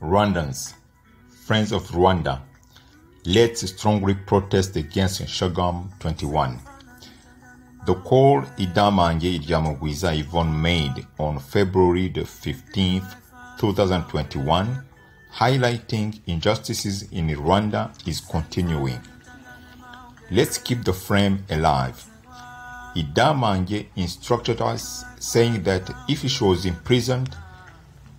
Rwandans, friends of Rwanda, let's strongly protest against CHOGM 21. The call Idamange Iryamugwiza Yvonne made on February the 15th, 2021, highlighting injustices in Rwanda is continuing. Let's keep the flame alive. Idamange instructed us, saying that if she was imprisoned,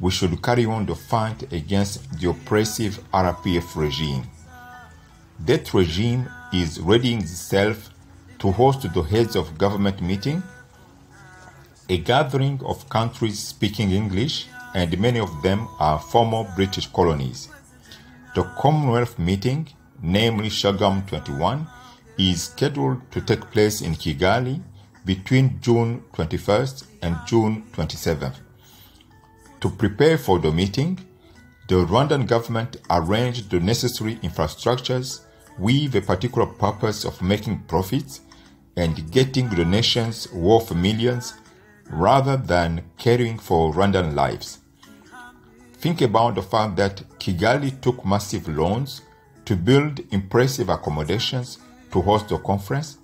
we should carry on the fight against the oppressive RPF regime. That regime is readying itself to host the heads of government meeting, a gathering of countries speaking English, and many of them are former British colonies. The Commonwealth meeting, namely CHOGM 21, is scheduled to take place in Kigali between June 21st and June 27th. To prepare for the meeting, the Rwandan government arranged the necessary infrastructures with a particular purpose of making profits and getting donations worth millions rather than caring for Rwandan lives. Think about the fact that Kigali took massive loans to build impressive accommodations to host the conference,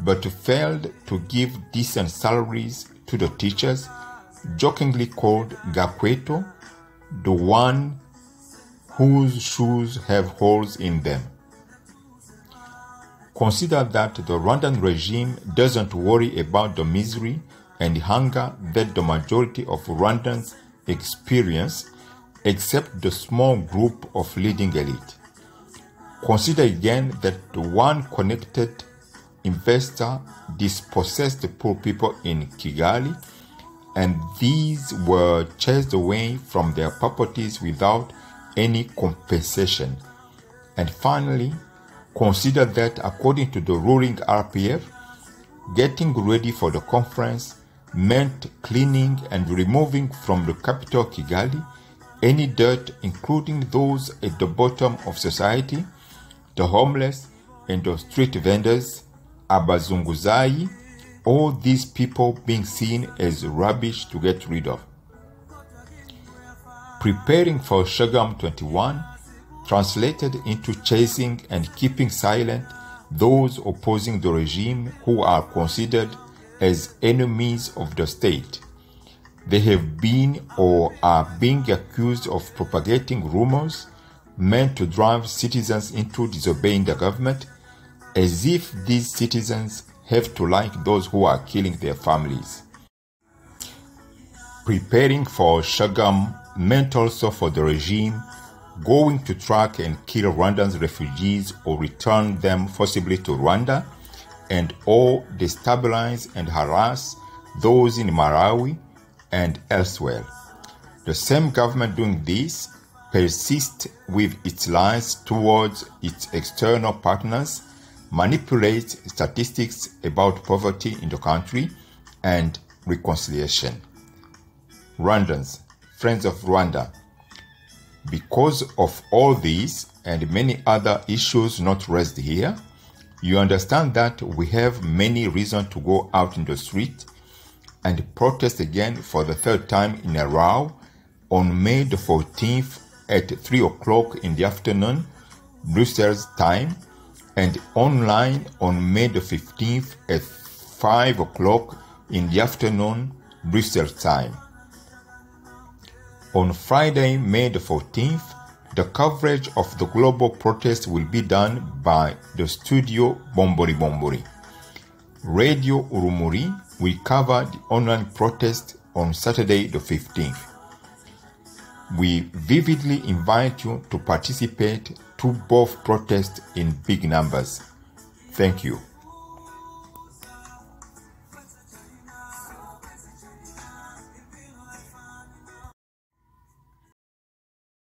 but failed to give decent salaries to the teachers jokingly called Gakweto, the one whose shoes have holes in them. Consider that the Rwandan regime doesn't worry about the misery and hunger that the majority of Rwandans experience, except the small group of leading elite. Consider again that the one connected investor dispossessed the poor people in Kigali and these were chased away from their properties without any compensation. And finally, consider that according to the ruling RPF, getting ready for the conference meant cleaning and removing from the capital Kigali any dirt, including those at the bottom of society, the homeless, and the street vendors, abazunguzayi, all these people being seen as rubbish to get rid of. Preparing for CHOGM 21 translated into chasing and keeping silent those opposing the regime who are considered as enemies of the state. They have been or are being accused of propagating rumors meant to drive citizens into disobeying the government as if these citizens have to like those who are killing their families. Preparing for CHOGM meant also for the regime going to track and kill Rwandan refugees or return them forcibly to Rwanda and or destabilize and harass those in Marawi and elsewhere. The same government doing this persists with its lies towards its external partners manipulate statistics about poverty in the country and reconciliation. Rwandans, friends of Rwanda, because of all these and many other issues not raised here, you understand that we have many reasons to go out in the street and protest again for the third time in a row on May the 14th at 3 o'clock in the afternoon, Brussels time, and online on May the 15th at 5 o'clock in the afternoon, Bristol time. On Friday, May the 14th, the coverage of the global protest will be done by the studio Bombori Bombori. Radio Urumuri will cover the online protest on Saturday the 15th. We vividly invite you to participate to both protests in big numbers. Thank you.